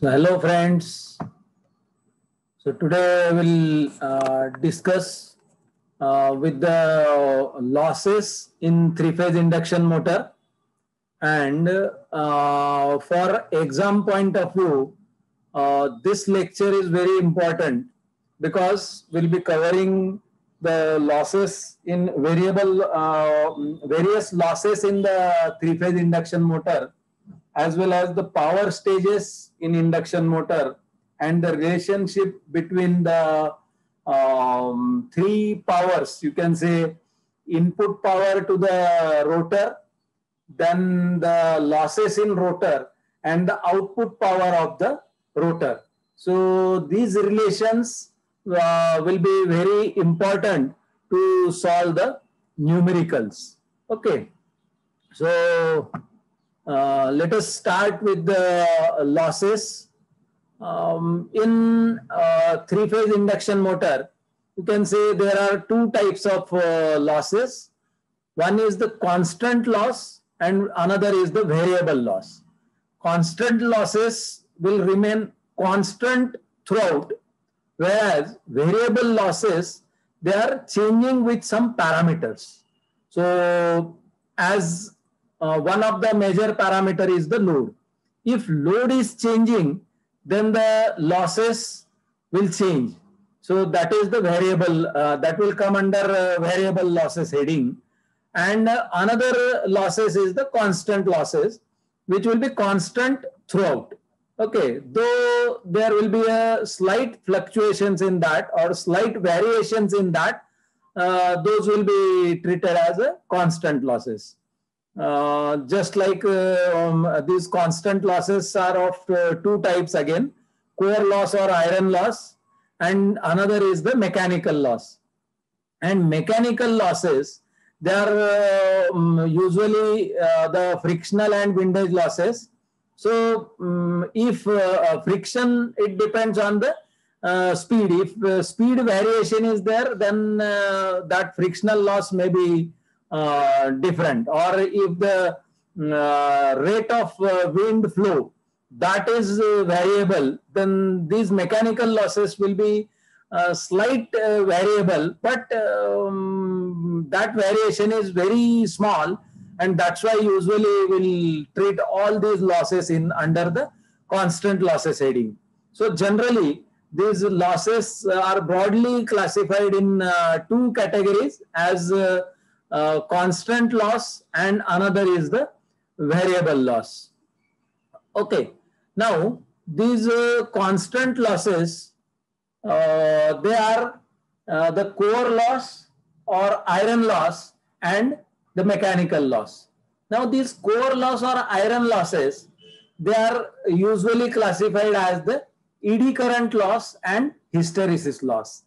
So hello friends. So today I will uh, discuss uh, with the losses in three-phase induction motor and uh, for exam point of view, uh, this lecture is very important because we'll be covering the losses in variable, uh, various losses in the three-phase induction motor as well as the power stages in induction motor and the relationship between the um, three powers. You can say input power to the rotor, then the losses in rotor and the output power of the rotor. So these relations uh, will be very important to solve the numericals. Okay. So uh, let us start with the losses. Um, in uh, three-phase induction motor, you can say there are two types of uh, losses. One is the constant loss and another is the variable loss. Constant losses will remain constant throughout, whereas variable losses, they are changing with some parameters. So as uh, one of the major parameter is the load. If load is changing, then the losses will change. So that is the variable uh, that will come under uh, variable losses heading. And uh, another losses is the constant losses, which will be constant throughout. Okay, though there will be a slight fluctuations in that or slight variations in that, uh, those will be treated as a constant losses. Uh, just like uh, um, these constant losses are of uh, two types again, core loss or iron loss, and another is the mechanical loss. And mechanical losses, they are um, usually uh, the frictional and windage losses. So um, if uh, friction, it depends on the speed. If speed variation is there, then that frictional loss may be uh, different. Or if the uh, rate of uh, wind flow that is variable then these mechanical losses will be slight variable. But um, that variation is very small and that's why usually we'll treat all these losses in under the constant losses heading. So generally these losses are broadly classified in uh, two categories as uh, constant loss and another is the variable loss. Okay, now these uh, constant losses, uh, they are uh, the core loss or iron loss and the mechanical loss. Now these core loss or iron losses, they are usually classified as the eddy current loss and hysteresis loss.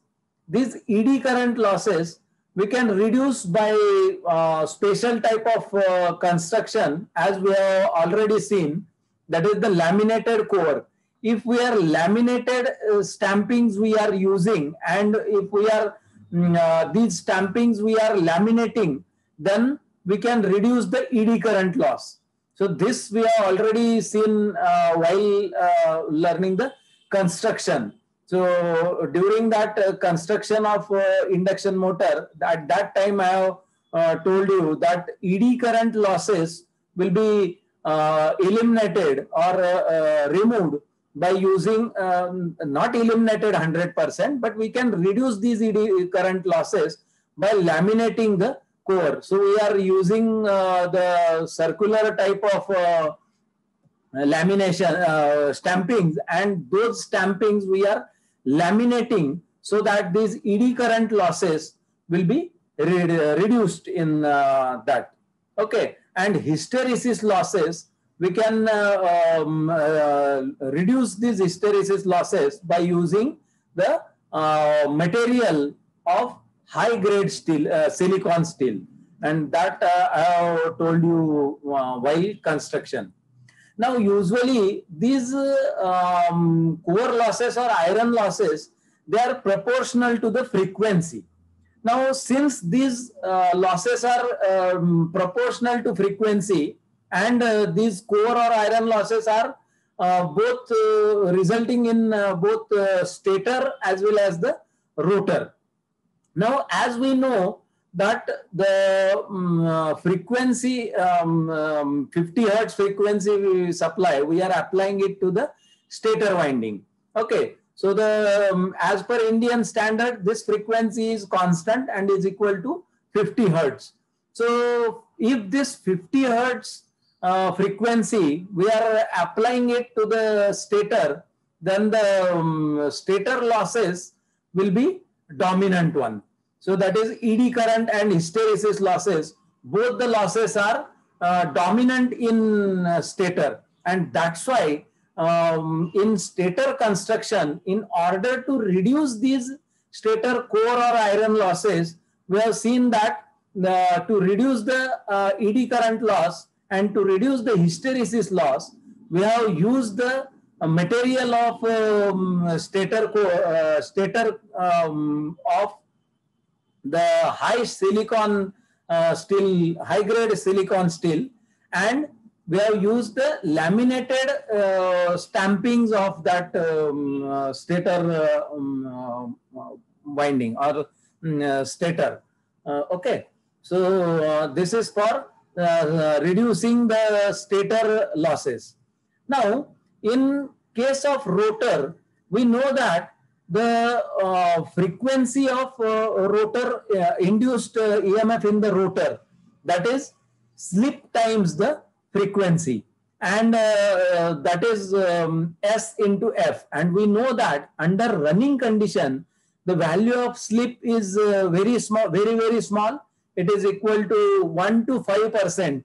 These eddy current losses we can reduce by uh, special type of uh, construction as we have already seen that is the laminated core. If we are laminated uh, stampings we are using and if we are mm, uh, these stampings we are laminating then we can reduce the eddy current loss. So this we have already seen uh, while uh, learning the construction so during that uh, construction of uh, induction motor, at that time I have uh, told you that eddy current losses will be uh, eliminated or uh, uh, removed by using um, not eliminated 100%, but we can reduce these eddy current losses by laminating the core. So we are using the circular type of lamination stampings and those stampings we are laminating so that these eddy current losses will be re reduced in uh, that. Okay, and hysteresis losses, we can uh, um, uh, reduce these hysteresis losses by using the uh, material of high grade steel, uh, silicon steel. And that uh, I have told you while construction. Now, usually these um, core losses or iron losses, they are proportional to the frequency. Now, since these uh, losses are um, proportional to frequency and uh, these core or iron losses are uh, both uh, resulting in uh, both stator as well as the rotor. Now, as we know that the um, frequency, um, um, 50 hertz frequency we supply, we are applying it to the stator winding. Okay, so the um, as per Indian standard, this frequency is constant and is equal to 50 hertz. So if this 50 hertz uh, frequency, we are applying it to the stator, then the um, stator losses will be dominant one. So that is eddy current and hysteresis losses. Both the losses are uh, dominant in uh, stator. And that's why um, in stator construction, in order to reduce these stator core or iron losses, we have seen that uh, to reduce the uh, eddy current loss and to reduce the hysteresis loss, we have used the uh, material of um, stator, uh, stator um, of the high silicon uh, steel, high grade silicon steel and we have used the laminated uh, stampings of that um, uh, stator uh, um, uh, winding or um, uh, stator. Uh, okay, so this is for reducing the stator losses. Now, in case of rotor, we know that the frequency of rotor induced EMF in the rotor, that is slip times the frequency and uh, that is um, S into F. And we know that under running condition, the value of slip is uh, very small, very, very small. It is equal to 1 to 5%.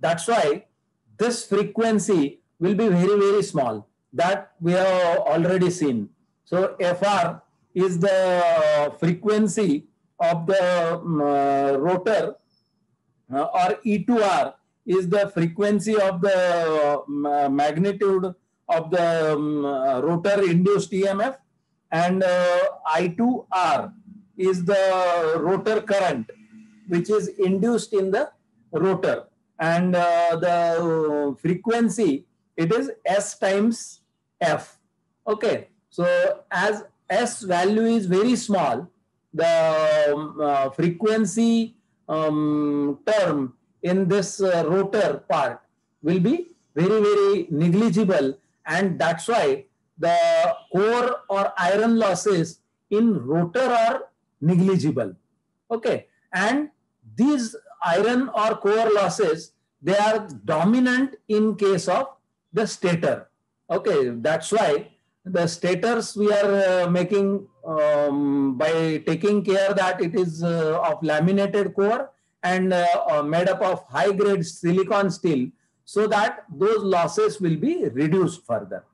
That's why this frequency will be very, very small. That we have already seen. So FR is the frequency of the um, uh, rotor uh, or E2R is the frequency of the uh, magnitude of the um, uh, rotor induced EMF and uh, I2R is the rotor current which is induced in the rotor and uh, the frequency it is S times F. Okay, so as S value is very small, the um, uh, frequency um, term in this uh, rotor part will be very, very negligible. And that's why the core or iron losses in rotor are negligible. Okay. And these iron or core losses, they are dominant in case of the stator. Okay. That's why the stators we are uh, making um, by taking care that it is uh, of laminated core and uh, uh, made up of high grade silicon steel so that those losses will be reduced further.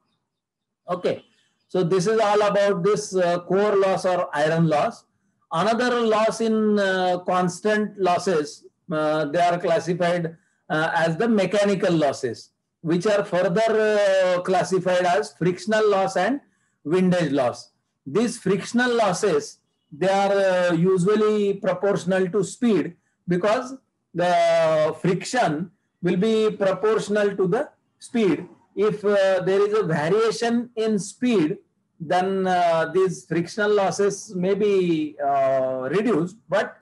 Okay, so this is all about this uh, core loss or iron loss. Another loss in uh, constant losses, they are classified as the mechanical losses, which are further classified as frictional loss and windage loss. These frictional losses, they are usually proportional to speed because the friction will be proportional to the speed. If uh, there is a variation in speed, then uh, these frictional losses may be uh, reduced but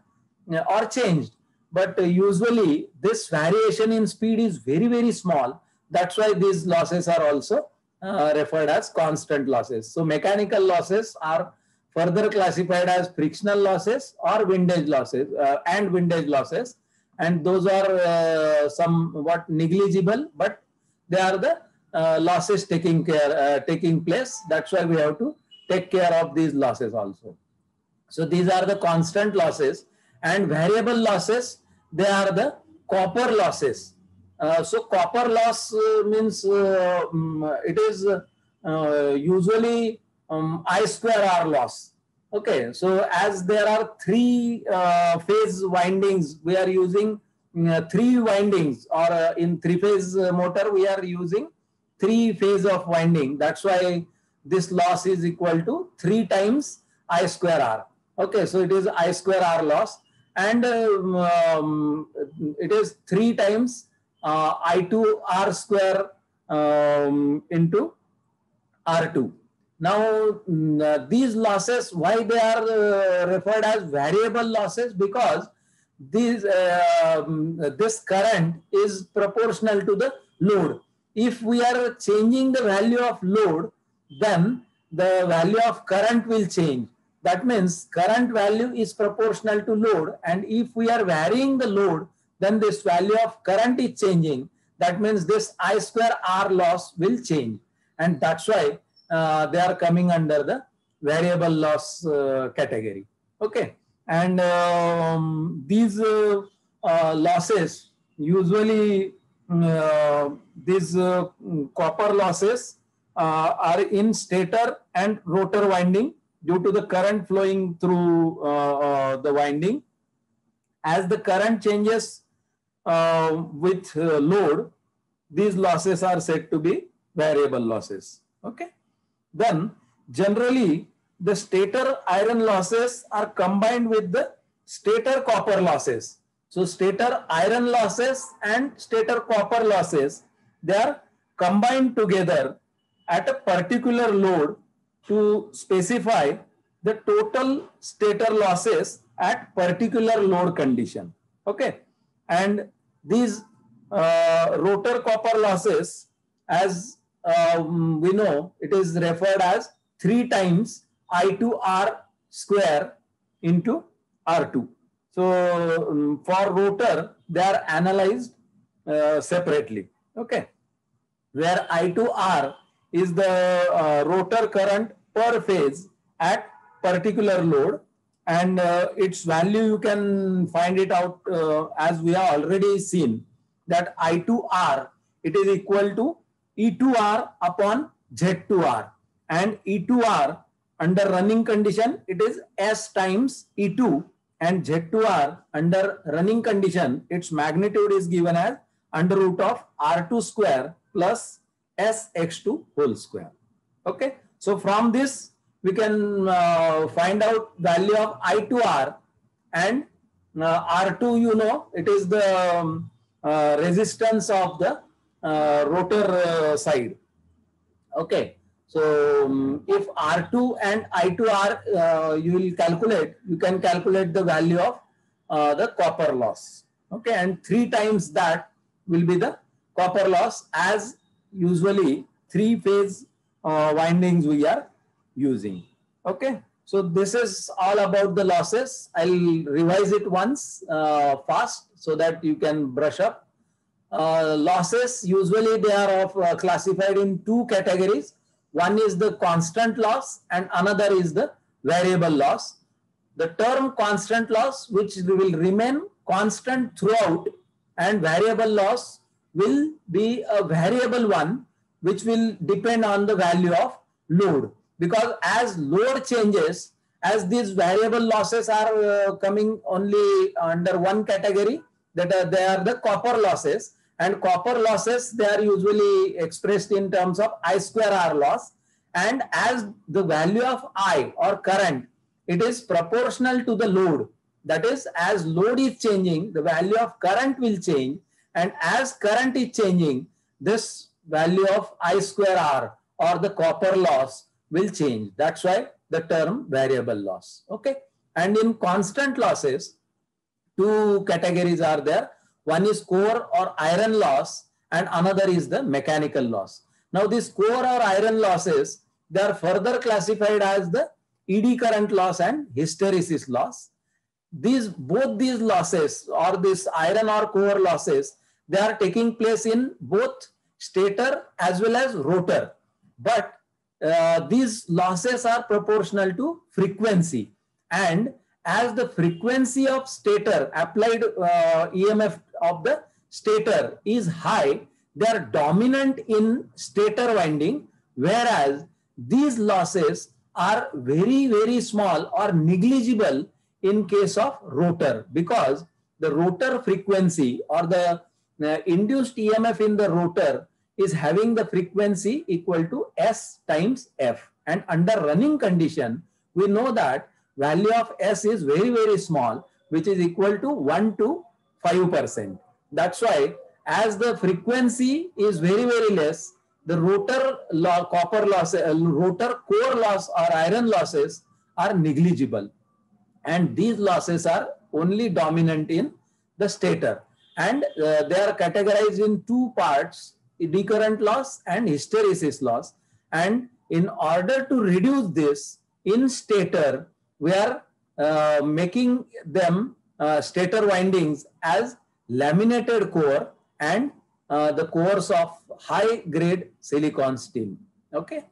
uh, or changed. But usually this variation in speed is very, very small. That's why these losses are also uh, referred as constant losses. So mechanical losses are further classified as frictional losses or windage losses uh, and windage losses. And those are uh, somewhat negligible but they are the uh, losses taking care uh, taking place. That's why we have to take care of these losses also. So these are the constant losses. And variable losses they are the copper losses so copper loss uh, means um, it is usually um, I square R loss. Okay, so as there are three uh, phase windings, we are using uh, three windings or uh, in three phase uh, motor, we are using three phase of winding. That's why this loss is equal to three times I square R. Okay, so it is I square R loss and um, it is three times uh, I2 R square um, into R2. Now, mm, uh, these losses, why they are uh, referred as variable losses? Because these, uh, this current is proportional to the load. If we are changing the value of load, then the value of current will change. That means current value is proportional to load. And if we are varying the load, then this value of current is changing. That means this I square R loss will change. And that's why uh, they are coming under the variable loss uh, category. Okay. And um, these uh, uh losses usually uh, these uh, copper losses are in stator and rotor winding due to the current flowing through the winding. As the current changes Uh, with uh, load, these losses are said to be variable losses. Okay. Then generally the stator iron losses are combined with the stator copper losses. So stator iron losses and stator copper losses, they are combined together at a particular load to specify the total stator losses at particular load condition. Okay. And these uh, rotor copper losses, as um, we know it is referred as 3 times I2R square into R2. So um, for rotor, they are analyzed uh, separately. Okay. Where I2R is the uh, rotor current per phase at particular load and uh, its value you can find it out uh, as we have already seen that I2R it is equal to E2R upon Z2R and E2R under running condition it is S times E2 and Z2R under running condition its magnitude is given as under root of R2 square plus SX2 whole square. Okay. So from this we can uh, find out value of I2R and uh, R2 you know it is the um, uh, resistance of the uh, rotor uh, side. Okay. So um, if R2 and I2R uh, you will calculate, you can calculate the value of the copper loss. Okay. And three times that will be the copper loss as usually three phase windings we are using. Okay. So this is all about the losses. I'll revise it once fast so that you can brush up uh, losses usually they are of, uh, classified in two categories one is the constant loss and another is the variable loss the term constant loss which will remain constant throughout and variable loss will be a variable one which will depend on the value of load because as load changes as these variable losses are uh, coming only under one category that are, they are the copper losses and copper losses, they are usually expressed in terms of I square R loss. And as the value of I or current, it is proportional to the load. That is, as load is changing, the value of current will change. And as current is changing, this value of I square R or the copper loss will change. That's why the term variable loss. Okay. And in constant losses, two categories are there. One is core or iron loss and another is the mechanical loss. Now this core or iron losses, they are further classified as the eddy current loss and hysteresis loss. These both these losses or this iron or core losses, they are taking place in both stator as well as rotor. But uh, these losses are proportional to frequency. And as the frequency of stator applied uh, EMF of the stator is high, they are dominant in stator winding, whereas these losses are very, very small or negligible in case of rotor because the rotor frequency or the uh, induced EMF in the rotor is having the frequency equal to S times F. And under running condition, we know that value of S is very, very small, which is equal to 1 to 5%. That's why as the frequency is very, very less, the rotor law, copper loss, uh, rotor core loss or iron losses are negligible. And these losses are only dominant in the stator. And uh, they are categorized in two parts, eddy current loss and hysteresis loss. And in order to reduce this in stator, we are uh, making them uh, stator windings as laminated core and uh, the cores of high grade silicon steel. Okay.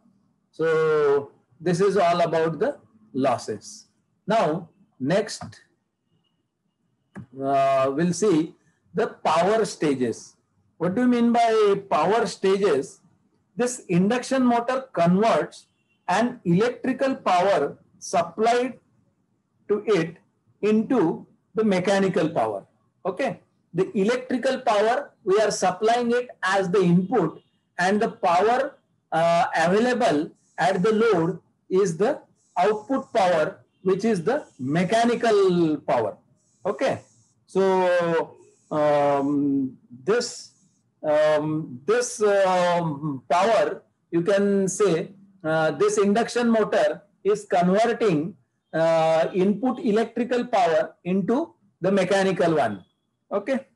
So this is all about the losses. Now, next uh, we'll see the power stages. What do you mean by power stages? This induction motor converts an electrical power supplied to it into the mechanical power. Okay. The electrical power, we are supplying it as the input and the power uh, available at the load is the output power, which is the mechanical power. Okay. So um, this um, this um, power, you can say uh, this induction motor is converting uh, input electrical power into the mechanical one. Okay.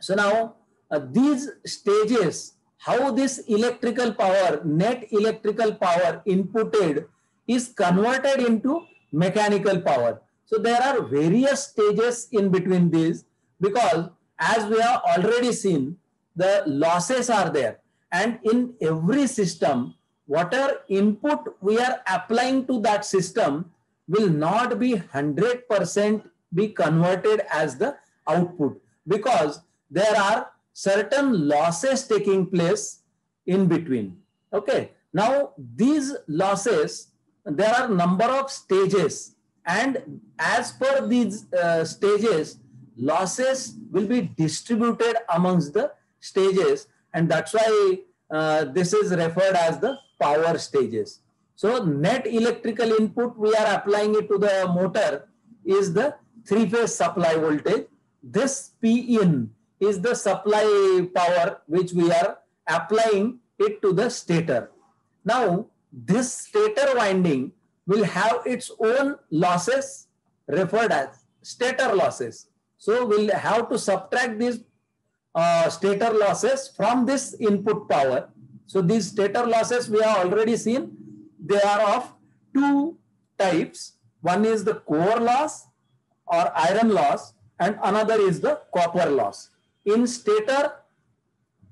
So now uh, these stages, how this electrical power, net electrical power inputted is converted into mechanical power. So there are various stages in between these because as we have already seen, the losses are there. And in every system, whatever input we are applying to that system will not be 100% be converted as the output because there are certain losses taking place in between. Okay. Now these losses, there are number of stages and as per these uh, stages, losses will be distributed amongst the stages and that's why uh, this is referred as the power stages. So net electrical input we are applying it to the motor is the three phase supply voltage. This P in is the supply power which we are applying it to the stator. Now this stator winding will have its own losses referred as stator losses. So we'll have to subtract these uh, stator losses from this input power. So these stator losses we have already seen, they are of two types. One is the core loss or iron loss and another is the copper loss. In stator,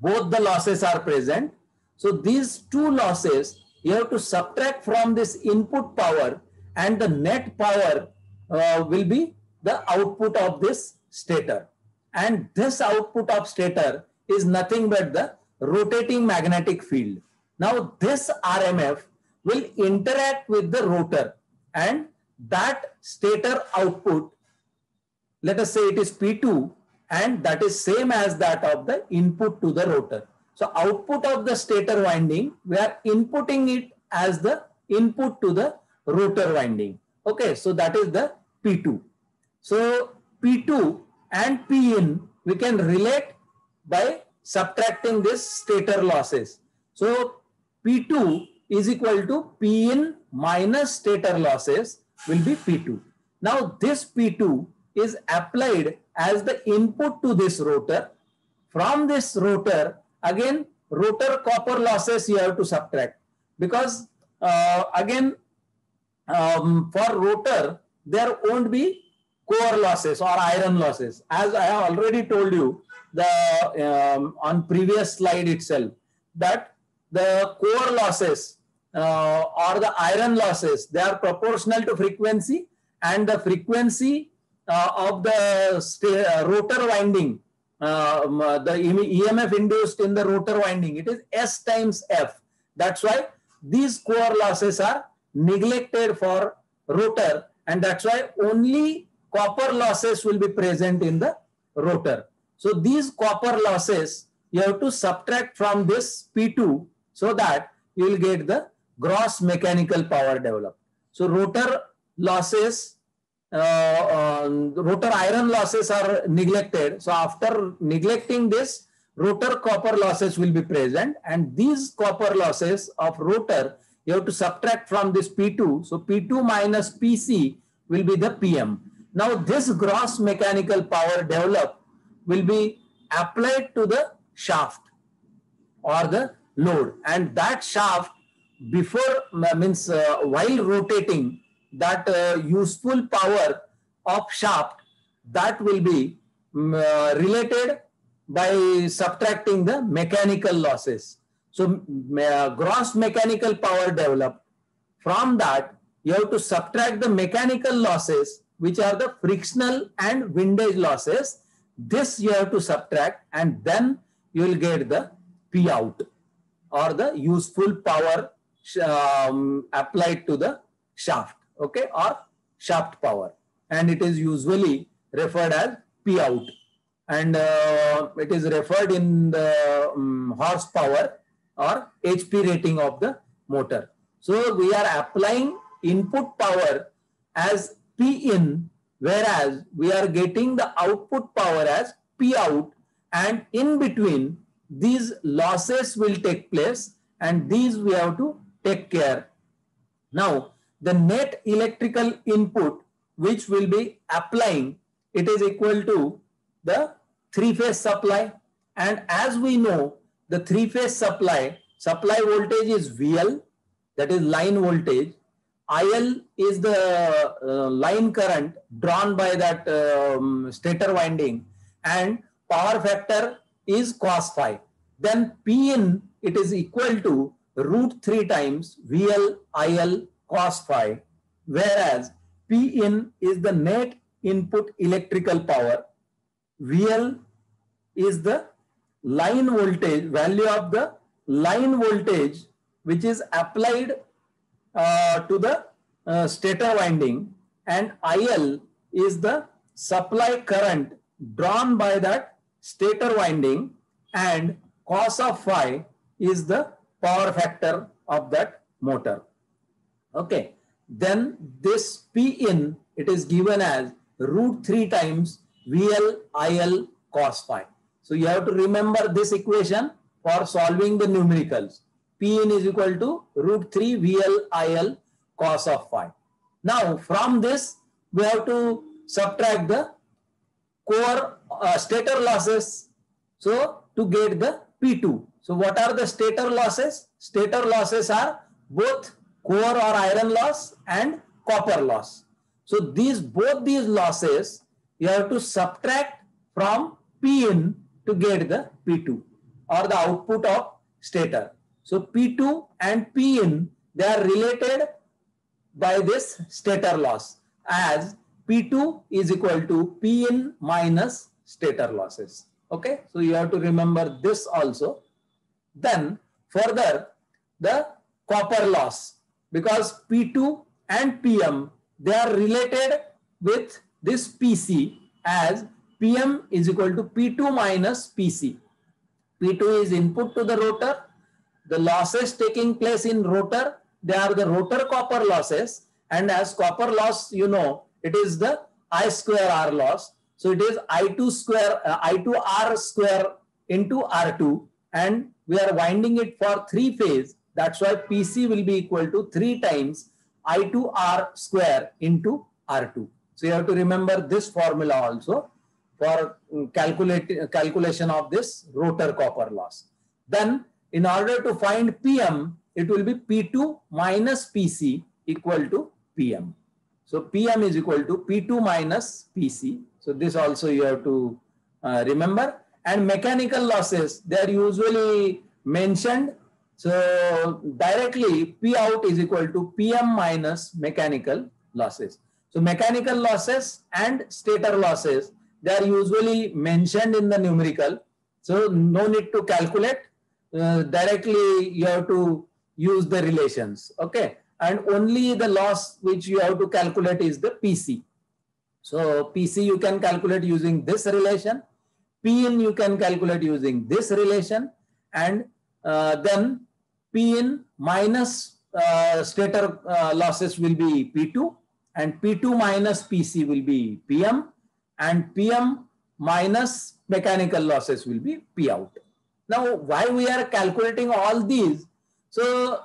both the losses are present. So these two losses, you have to subtract from this input power and the net power uh, will be the output of this stator. And this output of stator is nothing but the rotating magnetic field. Now this RMF will interact with the rotor and that stator output, let us say it is P2 and that is same as that of the input to the rotor. So output of the stator winding, we are inputting it as the input to the rotor winding. Okay, so that is the P2. So P2 and P in we can relate by subtracting this stator losses. So P2 is equal to P in minus stator losses will be P2. Now this P2 is applied as the input to this rotor. From this rotor, again, rotor copper losses you have to subtract because uh, again, um, for rotor, there won't be core losses or iron losses. As I have already told you the um, on previous slide itself that the core losses uh, or the iron losses, they are proportional to frequency and the frequency uh, of the uh, rotor winding, um, uh, the EMF induced in the rotor winding, it is S times F. That's why these core losses are neglected for rotor and that's why only copper losses will be present in the rotor. So these copper losses you have to subtract from this P2 so that you will get the gross mechanical power developed. So rotor losses, uh, uh, rotor iron losses are neglected. So after neglecting this, rotor copper losses will be present and these copper losses of rotor you have to subtract from this P2. So P2 minus PC will be the PM. Now this gross mechanical power developed will be applied to the shaft or the load and that shaft before means uh, while rotating that uh, useful power of shaft that will be um, uh, related by subtracting the mechanical losses. So gross mechanical power developed. From that, you have to subtract the mechanical losses, which are the frictional and windage losses. This you have to subtract and then you will get the P out or the useful power um, applied to the shaft, okay, or shaft power. And it is usually referred as P out. And uh, it is referred in the um, horsepower or HP rating of the motor. So we are applying input power as P in, whereas we are getting the output power as P out and in between these losses will take place and these we have to take care. Now, the net electrical input which will be applying, it is equal to the three-phase supply. And as we know, the three-phase supply, supply voltage is VL, that is line voltage. IL is the uh, line current drawn by that um, stator winding and power factor is cos phi. Then P in it is equal to root 3 times VL IL cos phi, whereas P in is the net input electrical power. VL is the line voltage, value of the line voltage which is applied uh, to the uh, stator winding and IL is the supply current drawn by that stator winding and cos of phi is the power factor of that motor. Okay. Then this P in, it is given as root 3 times VL IL cos phi. So you have to remember this equation for solving the numericals. P in is equal to root 3 VL IL cos of phi. Now from this, we have to subtract the core uh, stator losses. So to get the P2. So what are the stator losses? Stator losses are both core or iron loss and copper loss. So these both these losses you have to subtract from Pn to get the P2 or the output of stator. So P2 and P in they are related by this stator loss as P2 is equal to P in minus stator losses. Okay, so you have to remember this also. Then further, the copper loss because P2 and PM, they are related with this PC as PM is equal to P2 minus PC. P2 is input to the rotor. The losses taking place in rotor, they are the rotor copper losses. And as copper loss, you know, it is the I square R loss. So it is I2 square, uh, I2R square into R2 and we are winding it for three phase. That's why PC will be equal to three times I2R square into R2. So you have to remember this formula also for mm, calculate, calculation of this rotor copper loss. Then in order to find PM, it will be P2 minus PC equal to PM. So PM is equal to P2 minus PC. So this also you have to uh, remember and mechanical losses, they are usually mentioned. So directly P out is equal to PM minus mechanical losses. So mechanical losses and stator losses, they are usually mentioned in the numerical. So no need to calculate. Uh, directly you have to use the relations. Okay. And only the loss which you have to calculate is the PC. So PC you can calculate using this relation P in you can calculate using this relation and uh, then P in minus uh, stator uh, losses will be P2 and P2 minus PC will be PM and PM minus mechanical losses will be P out. Now, why we are calculating all these? So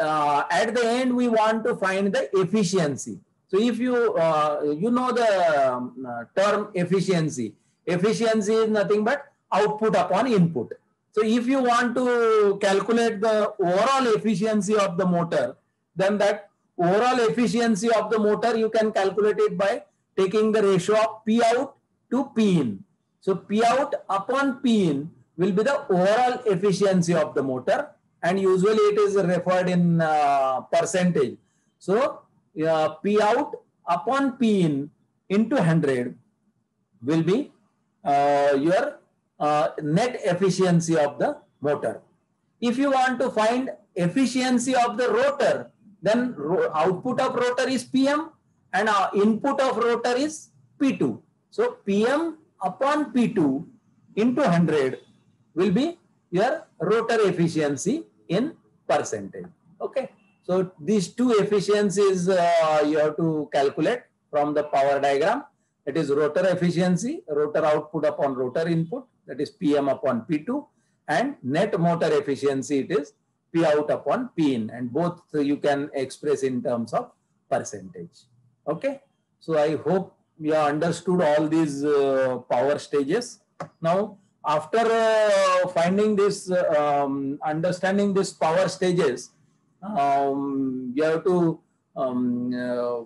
uh, at the end, we want to find the efficiency. So if you, uh, you know the um, uh, term efficiency, efficiency is nothing but output upon input. So if you want to calculate the overall efficiency of the motor, then that overall efficiency of the motor, you can calculate it by taking the ratio of P out to P in. So P out upon P in will be the overall efficiency of the motor and usually it is referred in uh, percentage. So uh, P out upon P in into 100 will be uh, your uh, net efficiency of the motor. If you want to find efficiency of the rotor, then ro output of rotor is PM and our input of rotor is P2. So PM upon P2 into 100 will be your rotor efficiency in percentage. Okay. So these two efficiencies uh, you have to calculate from the power diagram. It is rotor efficiency, rotor output upon rotor input, that is PM upon P2, and net motor efficiency, it is P out upon P in, and both you can express in terms of percentage. Okay, so I hope you understood all these uh, power stages. Now, after uh, finding this, uh, um, understanding these power stages, um, you have to um, uh,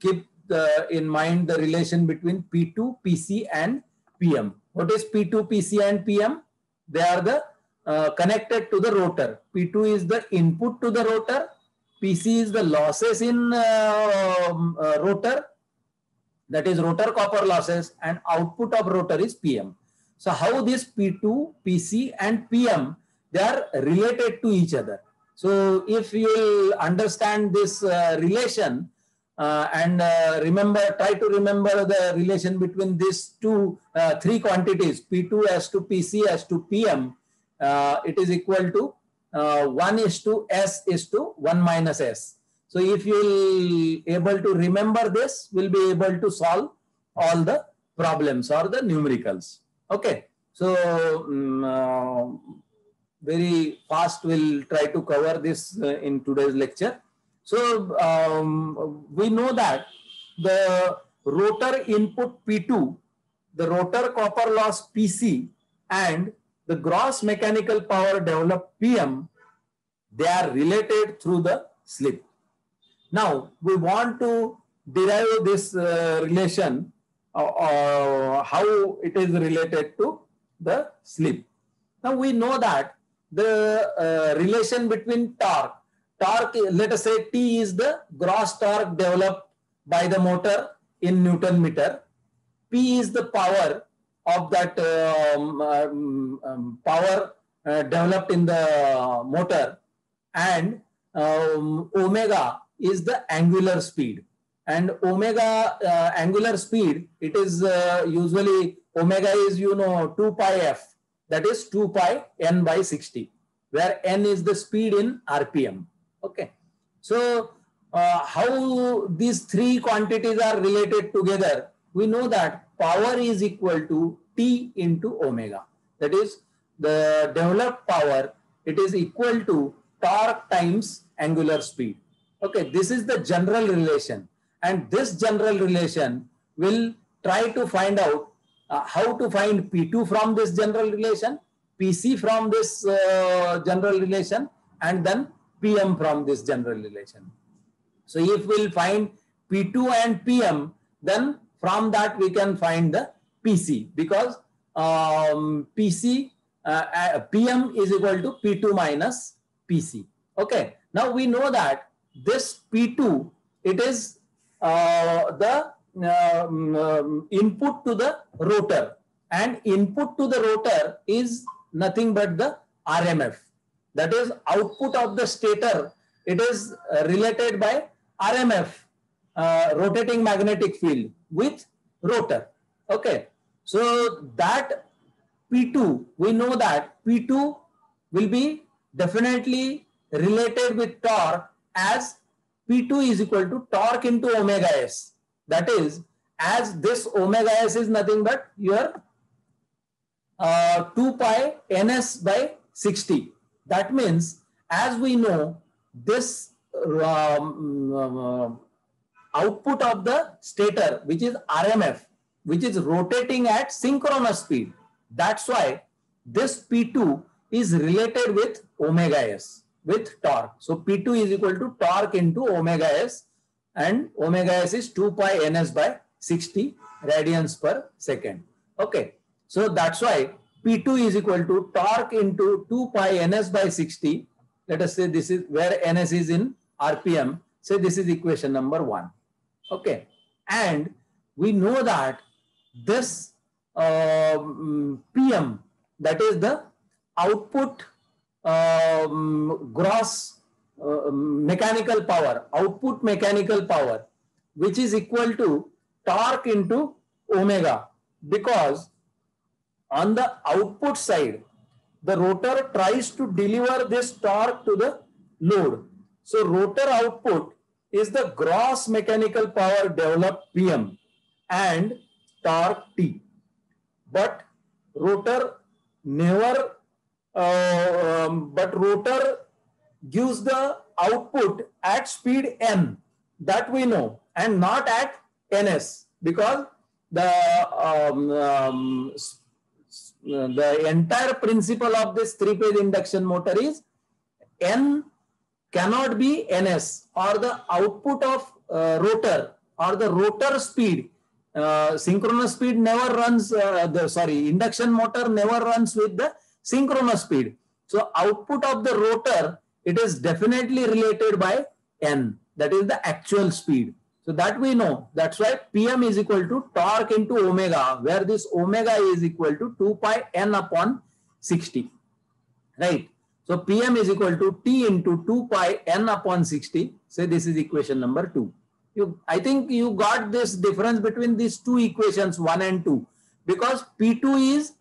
keep the, in mind the relation between P2, PC and PM. What is P2, PC and PM? They are the uh, connected to the rotor. P2 is the input to the rotor. PC is the losses in uh, um, uh, rotor. That is rotor copper losses and output of rotor is PM. So how this P2, PC and PM, they are related to each other. So if you understand this uh, relation, uh, and uh, remember, try to remember the relation between these two, uh, three quantities, P2 as to PC as to PM. Uh, it is equal to uh, 1 is to S is to 1 minus S. So if you will able to remember this, we'll be able to solve all the problems or the numericals. Okay. So um, very fast we'll try to cover this in today's lecture. So um, we know that the rotor input P2, the rotor copper loss PC, and the gross mechanical power developed PM, they are related through the slip. Now, we want to derive this uh, relation, uh, uh, how it is related to the slip. Now, we know that the uh, relation between torque torque, let us say T is the gross torque developed by the motor in Newton meter. P is the power of that um, um, um, power uh, developed in the motor and um, omega is the angular speed and omega uh, angular speed it is uh, usually omega is you know 2 pi f that is 2 pi n by 60 where n is the speed in rpm Okay. So uh, how these three quantities are related together, we know that power is equal to T into omega. That is the developed power, it is equal to torque times angular speed. Okay, this is the general relation. And this general relation will try to find out uh, how to find P2 from this general relation, PC from this uh, general relation, and then PM from this general relation. So if we'll find P2 and PM, then from that we can find the PC because um, PC, uh, uh, PM is equal to P2 minus PC. Okay. Now we know that this P2, it is the um, um, input to the rotor. And input to the rotor is nothing but the RMF that is output of the stator. It is uh, related by RMF uh, rotating magnetic field with rotor. Okay. So that P2 we know that P2 will be definitely related with torque as P2 is equal to torque into omega s that is as this omega s is nothing but your uh, 2 pi ns by 60. That means, as we know, this um, uh, output of the stator, which is RMF, which is rotating at synchronous speed. That's why this P2 is related with omega s, with torque. So P2 is equal to torque into omega s and omega s is 2 pi ns by 60 radians per second. Okay. So that's why P2 is equal to torque into 2 pi ns by 60. Let us say this is where ns is in RPM. Say this is equation number one. Okay. And we know that this uh, PM, that is the output um, gross uh, mechanical power, output mechanical power, which is equal to torque into omega because on the output side, the rotor tries to deliver this torque to the load. So rotor output is the gross mechanical power developed PM and torque T. But rotor never, uh, um, but rotor gives the output at speed N that we know and not at NS because the um, um, the entire principle of this three-phase induction motor is N cannot be ns or the output of uh, rotor or the rotor speed uh, synchronous speed never runs uh, the sorry induction motor never runs with the synchronous speed. So output of the rotor it is definitely related by n that is the actual speed. So that we know. That's why pm is equal to torque into omega where this omega is equal to 2 pi n upon 60 right? So Pm is equal to T into 2 pi n upon 60. Say this is equation number 2. You, I think you got this difference between these two equations 1 and 2 because P2 is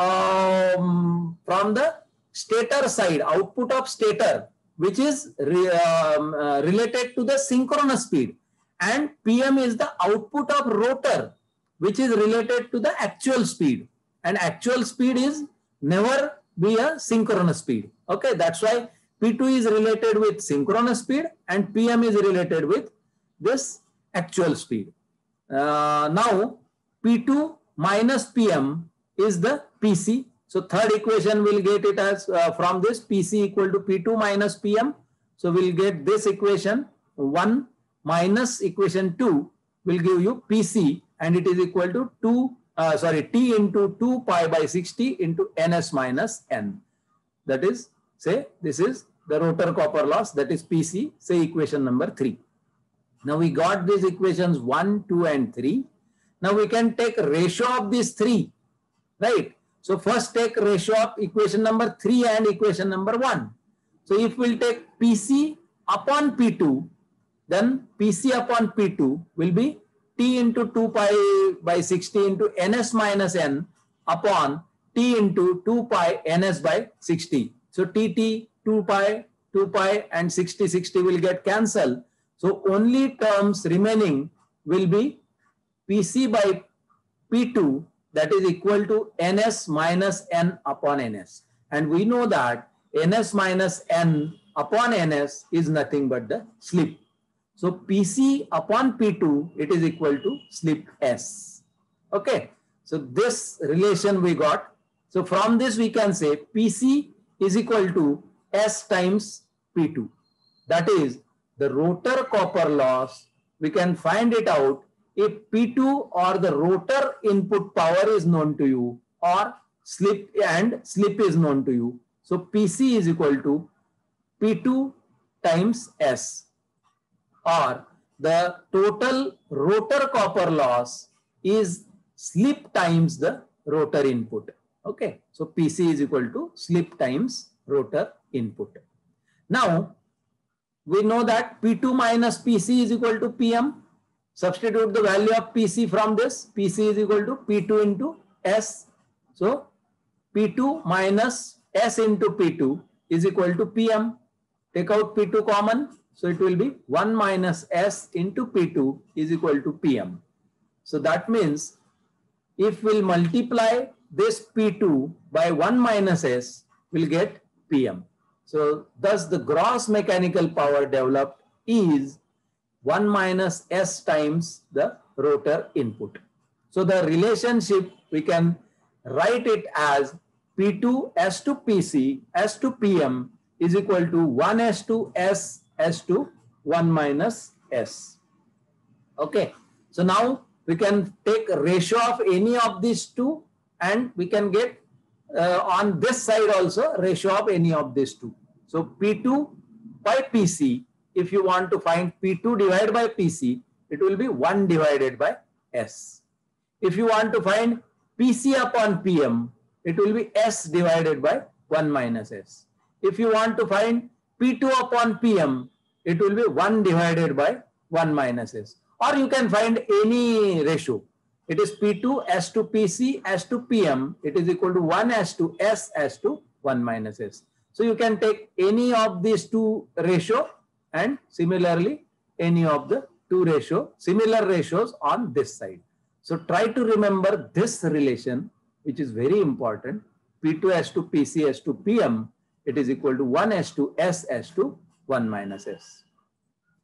um, from the stator side, output of stator, which is re, um, uh, related to the synchronous speed and PM is the output of rotor, which is related to the actual speed and actual speed is never be a synchronous speed. Okay, that's why P2 is related with synchronous speed and PM is related with this actual speed. Uh, now, P2 minus PM is the PC. So third equation will get it as uh, from this PC equal to P2 minus PM. So we'll get this equation 1 minus equation 2 will give you PC and it is equal to 2 uh, sorry, T into 2 pi by 60 into NS minus N. That is, say, this is the rotor copper loss, that is PC, say equation number 3. Now we got these equations 1, 2 and 3. Now we can take ratio of these three, right? So first take ratio of equation number 3 and equation number 1. So if we'll take PC upon P2, then PC upon P2 will be t into 2 pi by 60 into ns minus n upon t into 2 pi ns by 60. So tt 2 pi 2 pi and 60 60 will get cancelled. So only terms remaining will be pc by p2 that is equal to ns minus n upon ns. And we know that ns minus n upon ns is nothing but the slip. So PC upon P2, it is equal to slip S. Okay. So this relation we got. So from this we can say PC is equal to S times P2. That is the rotor copper loss. We can find it out if P2 or the rotor input power is known to you or slip and slip is known to you. So PC is equal to P2 times S or the total rotor copper loss is slip times the rotor input. Okay, so PC is equal to slip times rotor input. Now, we know that P2 minus PC is equal to PM. Substitute the value of PC from this. PC is equal to P2 into S. So, P2 minus S into P2 is equal to PM. Take out P2 common. So it will be 1 minus S into P2 is equal to PM. So that means if we'll multiply this P2 by 1 minus S we will get PM. So thus the gross mechanical power developed is 1 minus S times the rotor input. So the relationship we can write it as P2 S to PC S to PM is equal to 1 S to S S to 1 minus S. Okay. So now we can take ratio of any of these two and we can get uh, on this side also ratio of any of these two. So P2 by PC, if you want to find P2 divided by PC, it will be 1 divided by S. If you want to find PC upon PM, it will be S divided by 1 minus S. If you want to find P2 upon PM, it will be 1 divided by 1 minus S. Or you can find any ratio. It is P2 S to PC S to PM. It is equal to 1 S to S S to 1 minus S. So you can take any of these two ratio and similarly any of the two ratio, similar ratios on this side. So try to remember this relation, which is very important. P2S to PCS to PM, it is equal to 1S to SS to 1 minus S.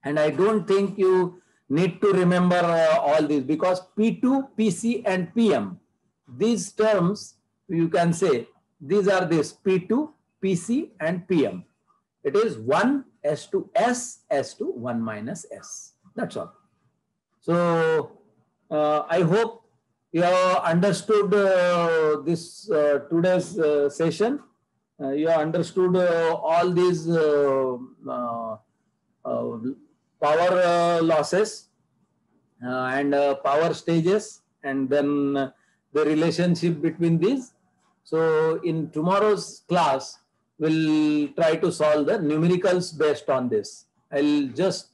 And I don't think you need to remember uh, all these because P2, PC and PM, these terms you can say these are this P2, PC and PM. It is 1 S to S, S to 1 minus S. That's all. So uh, I hope you have understood uh, this uh, today's uh, session. Uh, you have understood uh, all these power losses and power stages and then the relationship between these. So in tomorrow's class, we'll try to solve the numericals based on this. I'll just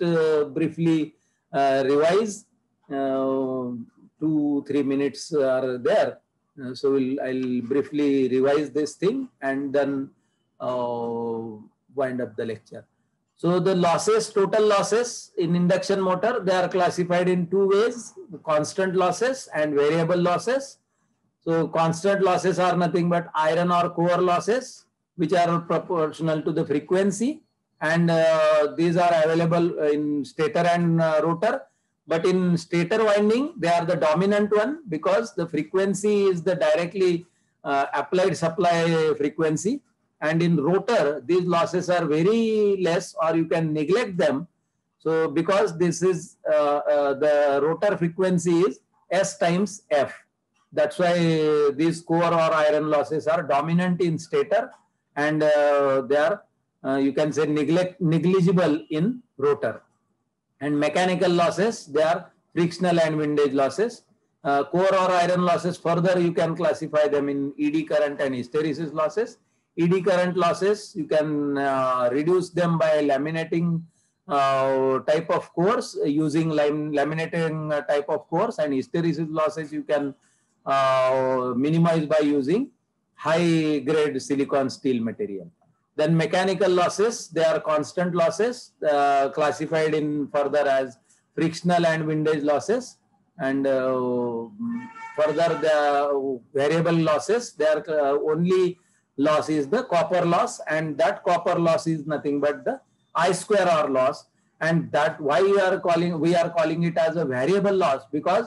briefly revise uh, two, three minutes are there. Uh, so we'll, I'll briefly revise this thing and then uh, wind up the lecture. So the losses, total losses in induction motor, they are classified in two ways, constant losses and variable losses. So constant losses are nothing but iron or core losses, which are proportional to the frequency. And uh, these are available in stator and uh, rotor. But in stator winding, they are the dominant one because the frequency is the directly uh, applied supply frequency. And in rotor, these losses are very less or you can neglect them. So because this is uh, uh, the rotor frequency is S times F. That's why these core or iron losses are dominant in stator and uh, they are, uh, you can say, neglect, negligible in rotor and mechanical losses, they are frictional and windage losses. Uh, core or iron losses, further you can classify them in eddy current and hysteresis losses. eddy current losses, you can uh, reduce them by laminating uh, type of cores using lam laminating uh, type of cores and hysteresis losses you can minimize by using high grade silicon steel material. Then mechanical losses, they are constant losses uh, classified in further as frictional and windage losses. And uh, further the variable losses, their uh, only loss is the copper loss and that copper loss is nothing but the I square R loss. And that why we are calling, we are calling it as a variable loss because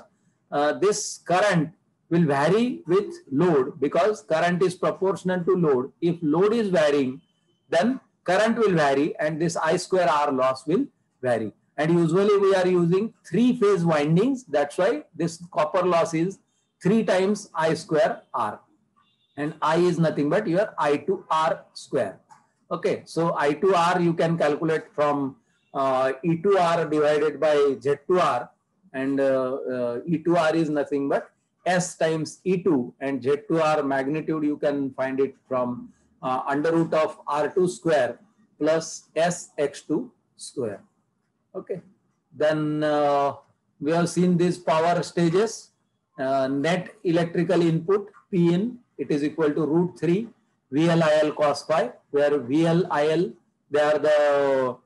uh, this current will vary with load because current is proportional to load. If load is varying, then current will vary and this I square R loss will vary. And usually we are using three phase windings. That's why this copper loss is three times I square R. And I is nothing but your I to R square. Okay, so I to R you can calculate from uh, E to R divided by Z to R. And uh, uh, E to R is nothing but S times E2 and Z2R magnitude you can find it from uh, under root of R2 square plus SX2 square. Okay. Then uh, we have seen these power stages. Uh, net electrical input P in it is equal to root 3 VLIL cos phi where VLIL they are the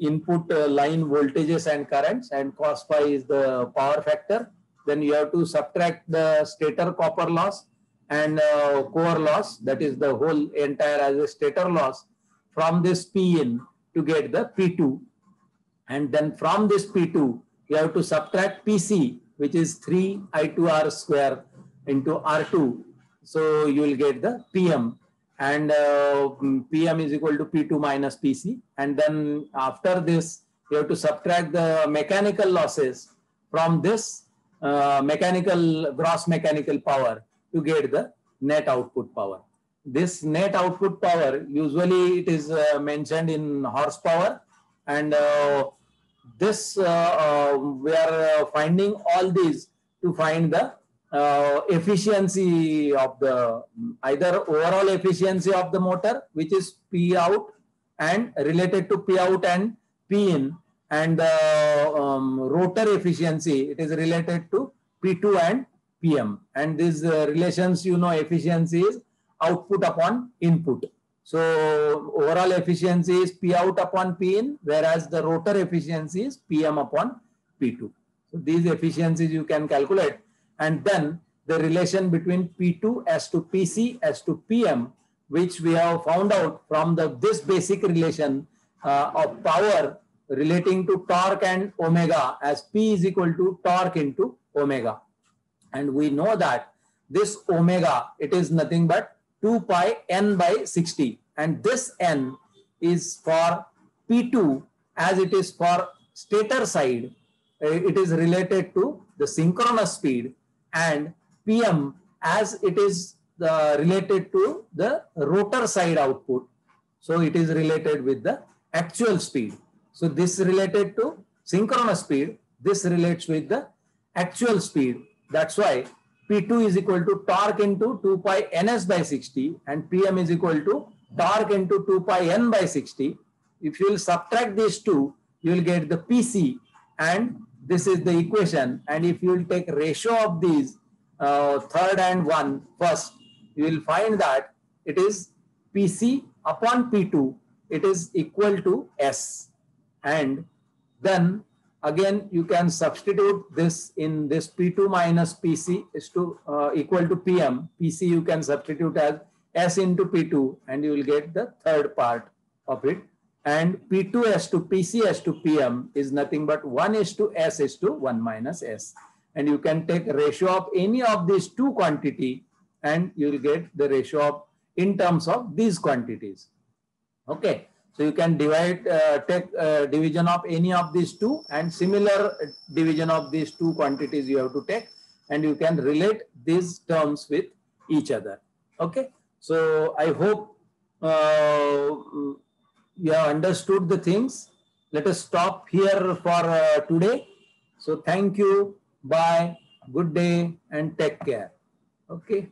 input uh, line voltages and currents and cos phi is the power factor. Then you have to subtract the stator copper loss and uh, core loss, that is the whole entire as a stator loss from this P in to get the P2. And then from this P2, you have to subtract PC, which is 3 I2R square into R2. So you will get the PM and uh, PM is equal to P2 minus PC. And then after this, you have to subtract the mechanical losses from this uh, mechanical gross mechanical power to get the net output power. This net output power, usually it is uh, mentioned in horsepower and uh, this uh, uh, we are finding all these to find the efficiency of the either overall efficiency of the motor which is p out and related to p out and p in and the um, rotor efficiency it is related to p2 and pm and these uh, relations you know efficiency is output upon input. So overall efficiency is p out upon p in whereas the rotor efficiency is pm upon p2 so these efficiencies you can calculate. And then the relation between P2 as to PC as to PM, which we have found out from the this basic relation uh, of power relating to torque and omega as P is equal to torque into omega. And we know that this omega, it is nothing but 2 pi n by 60. And this n is for P2 as it is for stator side. Uh, it is related to the synchronous speed and PM as it is the, related to the rotor side output. So it is related with the actual speed. So this related to synchronous speed. This relates with the actual speed. That's why P2 is equal to torque into 2 pi ns by 60 and PM is equal to torque into 2 pi n by 60. If you will subtract these two, you will get the PC and this is the equation. And if you will take ratio of these uh, third and one first, you will find that it is PC upon P2, it is equal to S. And then again, you can substitute this in this P2 minus PC is to uh, equal to PM. PC you can substitute as S into P2 and you will get the third part of it and P2S to PCS to PM is nothing but 1 is to S is to 1 minus S. And you can take ratio of any of these two quantity and you will get the ratio of in terms of these quantities. Okay. So you can divide, uh, take uh, division of any of these two and similar division of these two quantities you have to take and you can relate these terms with each other. Okay. So I hope uh, you have understood the things. Let us stop here for uh, today. So thank you. Bye. Good day and take care. Okay.